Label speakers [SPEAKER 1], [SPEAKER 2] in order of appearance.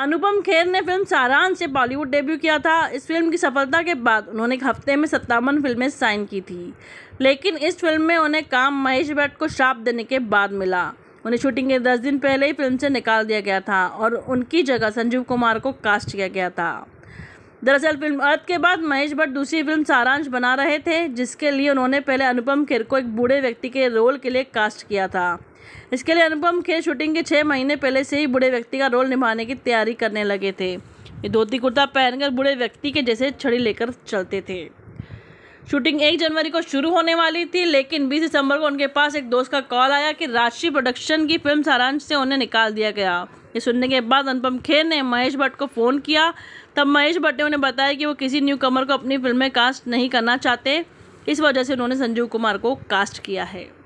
[SPEAKER 1] अनुपम खेर ने फ़िल्म सारांश से बॉलीवुड डेब्यू किया था। इस फ़िल्म की सफलता के बाद उन्होंने एक हफ़्ते में सत्तावन फ़िल्में साइन की थी। लेकिन इस फ़िल्म में उन्हें काम महेश भट्ट को श्राप देने के बाद मिला। उन्हें शूटिंग के दस दिन पहले ही फ़िल्म से निकाल दिया गया था और उनकी जगह संजीव कुमार को कास्ट किया गया था। दरअसल फ़िल्म अर्थ के बाद महेश भट्ट दूसरी फ़िल्म सारांश बना रहे थे, जिसके लिए उन्होंने पहले अनुपम खेर को एक बूढ़े व्यक्ति के रोल के लिए कास्ट किया था। इसके लिए अनुपम खेर शूटिंग के छः महीने पहले से ही बूढ़े व्यक्ति का रोल निभाने की तैयारी करने लगे थे। ये धोती कुर्ता पहनकर बूढ़े व्यक्ति के जैसे छड़ी लेकर चलते थे। शूटिंग एक जनवरी को शुरू होने वाली थी, लेकिन 20 दिसंबर को उनके पास एक दोस्त का कॉल आया कि राशि प्रोडक्शन की फ़िल्म सारांश से उन्हें निकाल दिया गया। ये सुनने के बाद अनुपम खेर ने महेश भट्ट को फ़ोन किया। तब महेश भट्ट ने उन्हें बताया कि वो किसी न्यू कमर को अपनी फ़िल्म में कास्ट नहीं करना चाहते। इस वजह से उन्होंने संजीव कुमार को कास्ट किया है।